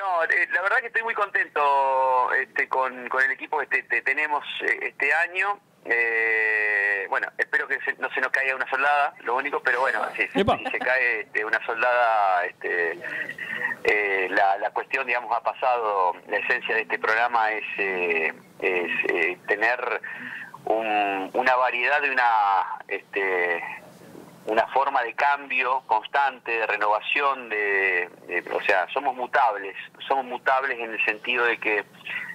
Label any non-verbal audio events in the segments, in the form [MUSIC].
No, eh, la verdad que estoy muy contento este, con, con el equipo que este, tenemos eh, este año. Eh, bueno, espero que no se nos caiga una soldada, lo único, pero bueno, si, si se cae este, una soldada, este, eh, la, la, cuestión, digamos, ha pasado, la esencia de este programa es, eh, es eh, tener un, una variedad de una... Este, una forma de cambio constante, de renovación, de, o sea, somos mutables, somos mutables en el sentido de que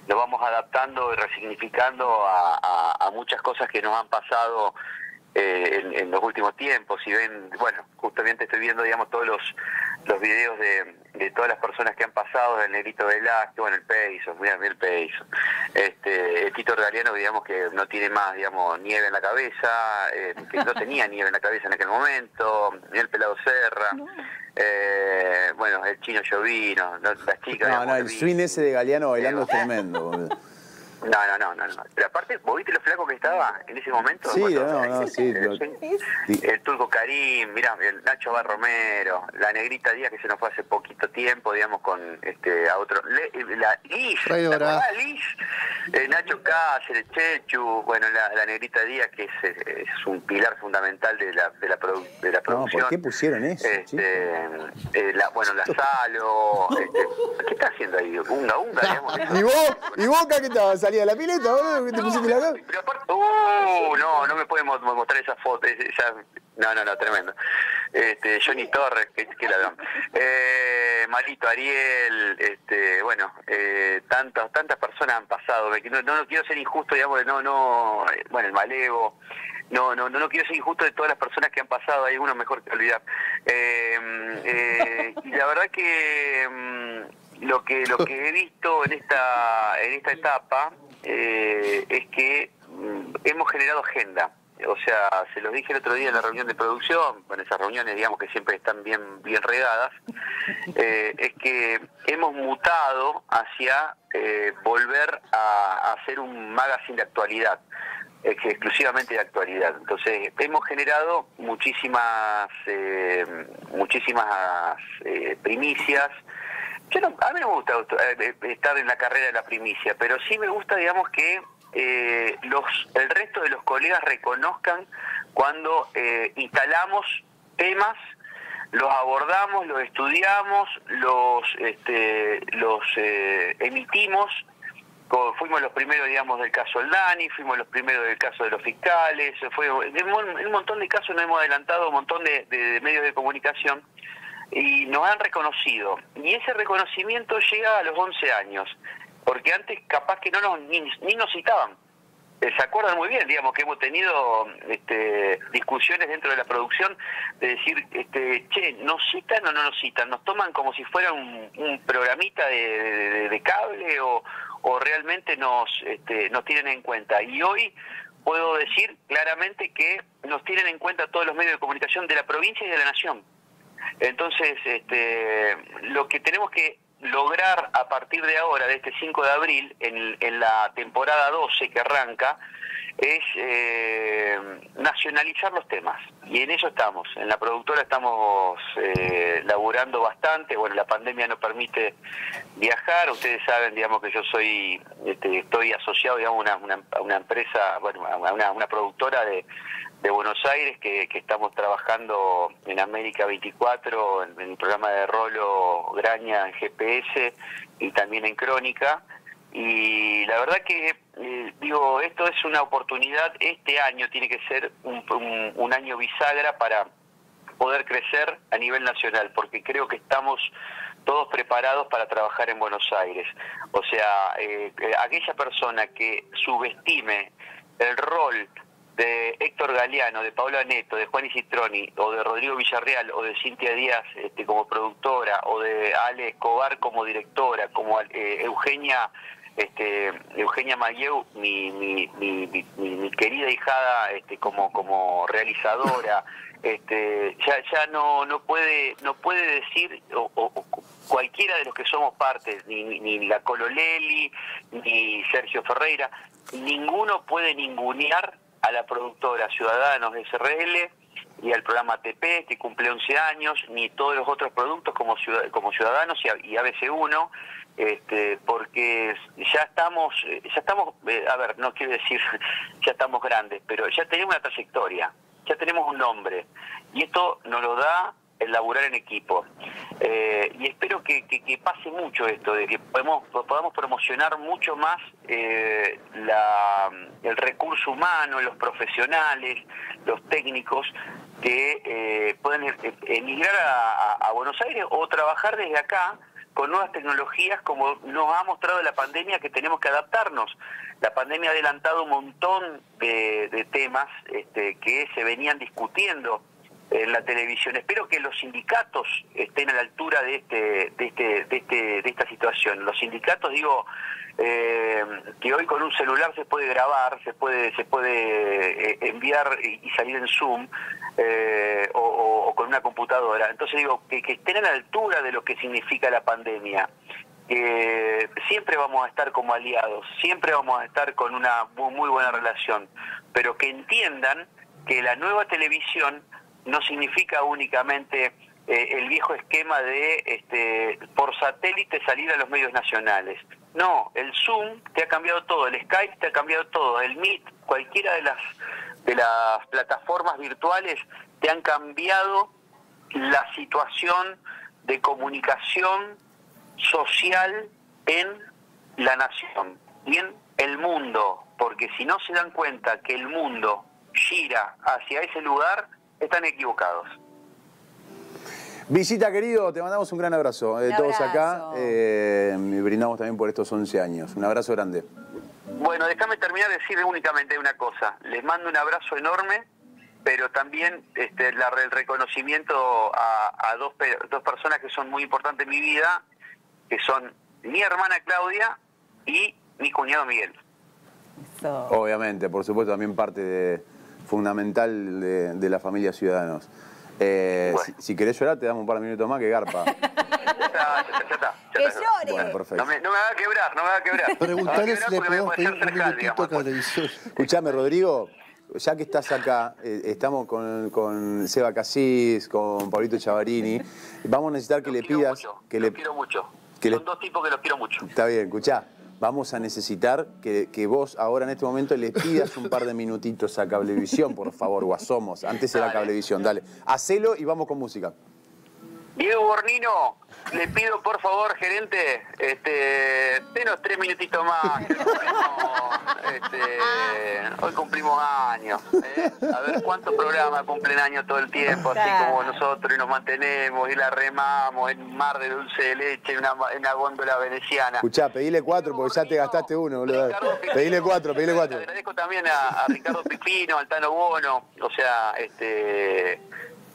nos vamos adaptando y resignificando a, muchas cosas que nos han pasado eh, en, en, los últimos tiempos. Si ven, bueno, justamente estoy viendo, digamos, todos los, los videos de, de todas las personas que han pasado, del Negrito Velázquez, bueno, el Peiso, mira, el Peiso. Este, el Tito Galeano, digamos, que no tiene más, digamos, nieve en la cabeza, eh, que no tenía [LAUGHS] nieve en la cabeza en aquel momento, el Pelado Serra. Eh, bueno, el chino llovino, las chicas. No, no, el swing ese de Galeano bailando es tremendo. No, no, no, no, no. Pero aparte, ¿vos viste lo flaco que estaba en ese momento? Sí, no, [LAUGHS] no, sí. El, Turco Karim, mira, el Nacho Barromero, la Negrita Díaz que se nos fue hace poquito tiempo, digamos, con este a otro... la Liz, ¿la Liz? Eh, Nacho Cáceres, Chechu, bueno, la, la Negrita Díaz que es, es, un pilar fundamental de la, de la, de la producción. ¿por qué pusieron eso? Este, eh, la, bueno, la Salo, este, ¿qué está haciendo ahí? Unga, unga, [LAUGHS] digamos. ¿Y vos? ¿Y vos qué estabas? salía de la pileta, boludo, te pusiste la Pero aparte, uh, no, no me podemos mostrar esa foto, ya, no, no, no, tremendo. Este, Johnny Torres, que, que la eh, Malito Ariel, este, bueno, eh, tantas, tantas personas han pasado, no, no, no quiero ser injusto, digamos, no, no, eh, bueno, el Malevo, no, no, no, quiero ser injusto de todas las personas que han pasado, hay uno mejor que olvidar. Eh, eh, la verdad que mm, lo que lo que he visto en esta en esta etapa es que mm, hemos generado agenda o sea se los dije el otro día en la reunión de producción en esas reuniones digamos que siempre están bien bien regadas [LAUGHS] eh, es que hemos mutado hacia eh, volver a, hacer un magazine de actualidad exclusivamente de actualidad. Entonces, hemos generado muchísimas muchísimas primicias, yo no, a mí no me gusta eh, estar en la carrera de la primicia, pero sí me gusta, digamos, que eh, los el resto de los colegas reconozcan cuando eh, instalamos temas, los abordamos, los estudiamos, los este, los emitimos. Fuimos los primeros, digamos, del caso del Dani, fuimos los primeros del caso de los fiscales, fue un montón de casos nos hemos adelantado, un montón de medios de comunicación y nos han reconocido. Y ese reconocimiento llega a los 11 años, porque antes capaz que no nos, ni, nos citaban. Eh, se acuerdan muy bien, digamos, que hemos tenido este, discusiones dentro de la producción de decir, este, che, ¿nos citan o no nos citan? ¿Nos toman como si fuera un, programita de, cable o, o realmente nos, este, nos tienen en cuenta? Y hoy puedo decir claramente que nos tienen en cuenta todos los medios de comunicación de la provincia y de la nación. Entonces, este, lo que tenemos que lograr a partir de ahora, de este 5 de abril, en, en la temporada 12 que arranca, es eh, nacionalizar los temas. Y en eso estamos. En la productora estamos eh, laburando bastante. Bueno, la pandemia no permite viajar. Ustedes saben, digamos, que yo soy, este, estoy asociado, a una, empresa, bueno, a una, productora de, Buenos Aires que, estamos trabajando en América 24, en, el programa de Rolo Graña en GPS y también en Crónica. Y la verdad que, eh, digo, esto es una oportunidad, este año tiene que ser un, un, año bisagra para poder crecer a nivel nacional, porque creo que estamos todos preparados para trabajar en Buenos Aires. O sea, eh, aquella persona que subestime el rol de Héctor Galeano, de Paola Neto, de Juan Citroni, o de Rodrigo Villarreal, o de Cintia Díaz este, como productora, o de Ale Escobar como directora, como eh, Eugenia este, Eugenia Magueu, mi, mi, mi, mi, querida hijada este, como, como realizadora, [LAUGHS] este, ya, ya no, no puede, no puede decir o, cualquiera de los que somos partes, ni, ni la Cololeli, ni Sergio Ferreira, ninguno puede ningunear a la productora Ciudadanos SRL y al programa ATP, que cumple 11 años, ni todos los otros productos como, como Ciudadanos y, y ABC1, este, porque ya estamos, ya estamos, eh, a ver, no quiero decir [LAUGHS] ya estamos grandes, pero ya tenemos una trayectoria, ya tenemos un nombre, y esto nos lo da el laburar en equipo. Eh, y espero que, pase mucho esto, de que podemos, podamos promocionar mucho más eh, el recurso humano, los profesionales, los técnicos que eh, pueden emigrar a, Buenos Aires o trabajar desde acá con nuevas tecnologías como nos ha mostrado la pandemia que tenemos que adaptarnos. La pandemia ha adelantado un montón de, temas este, que se venían discutiendo en la televisión. Espero que los sindicatos estén a la altura de este, de este, de este, de esta situación. Los sindicatos, digo, eh, que hoy con un celular se puede grabar, se puede, se puede eh, enviar y, salir en Zoom eh, o, con una computadora. Entonces digo que, estén a la altura de lo que significa la pandemia. que siempre vamos a estar como aliados, siempre vamos a estar con una muy buena relación, pero que entiendan que la nueva televisión no significa únicamente eh, el viejo esquema de este, por satélite salir a los medios nacionales. No, el Zoom te ha cambiado todo, el Skype te ha cambiado todo, el Meet, cualquiera de las de las plataformas virtuales te han cambiado la situación de comunicación social en la nación y en el mundo, porque si no se dan cuenta que el mundo gira hacia ese lugar, están equivocados. Visita, querido, te mandamos un gran abrazo de eh, todos acá. Eh, brindamos también por estos 11 años. Un abrazo grande. Bueno, déjame terminar de decir únicamente una cosa. Les mando un abrazo enorme, pero también este, el reconocimiento a, dos, dos personas que son muy importantes en mi vida, que son mi hermana Claudia y mi cuñado Miguel. Obviamente, por supuesto, también parte de fundamental de, la familia Ciudadanos. Eh, si, querés llorar, te damos un par de minutos más que garpa. [LAUGHS] Ya está, que llore. Bueno, perfecto. No me, no me va a quebrar, no me va a quebrar. Preguntarle si le podemos pedir un minutito a televisión. Escuchame, Rodrigo, ya que estás acá, eh, estamos con, con, Seba Casís, con Pablito Chavarini, vamos a necesitar que le pidas... que los le quiero mucho. Son dos tipos que los quiero mucho. Está bien, escuchá vamos a necesitar que, vos ahora en este momento le pidas un par de minutitos a Cablevisión, por favor, o a Somos. Antes era Cablevisión, dale. Hacelo y vamos con música. Diego Bornino, le pido por favor, gerente, este, denos tres minutitos más. [LAUGHS] Este, hoy cumplimos años. ¿eh? A ver cuántos programas cumplen años todo el tiempo, así como nosotros, y nos mantenemos, y la remamos en mar de dulce de leche, en una, en una góndola veneciana. Escuchá, pedile cuatro porque ya te gastaste uno, boludo. Pedile cuatro, pedile cuatro. agradezco también a, a Ricardo Pipino, al Tano Bono, o sea, este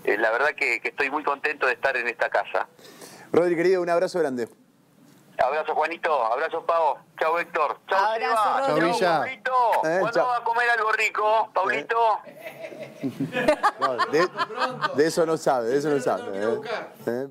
eh, la verdad que, estoy muy contento de estar en esta casa. Rodri, querido, un abrazo grande. Abrazo Juanito, abrazo Pau, chao Héctor, chao abrazo, chao Paulito, eh, ¿cuándo va a comer algo rico, Paulito? [LAUGHS] de, eso no sabe, de eso no sabe. ¿eh?